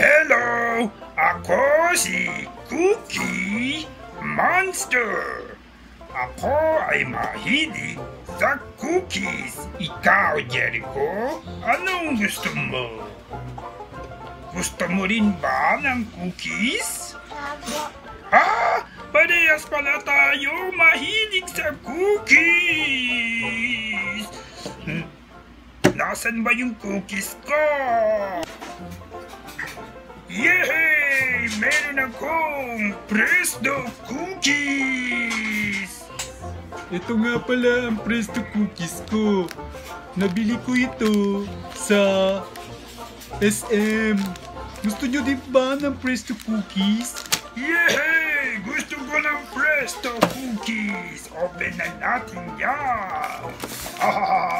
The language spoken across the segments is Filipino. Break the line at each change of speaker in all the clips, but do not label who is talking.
Hello! Ako si Cookie Monster. Ako ay mahilig sa cookies. Ikaw, Jericho, anong gusto mo? Gusto mo rin ba ng cookies?
Apo.
Ah! Parehas pala tayo mahilig sa cookies! Hmm. Nasaan ba yung cookies ko? Yay! Meron akong Presto cookies!
Ito nga pala ang Presto Cookies ko. Nabili ko ito sa SM. Gusto nyo din ba ng Presto Cookies?
Yay! Gusto ko ng Presto cookies! Open na natin yan! Ah!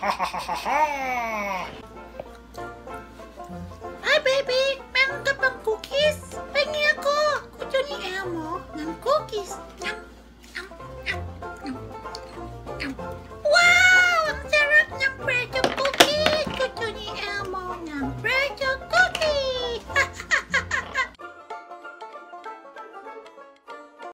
Ha ha ha ha ha!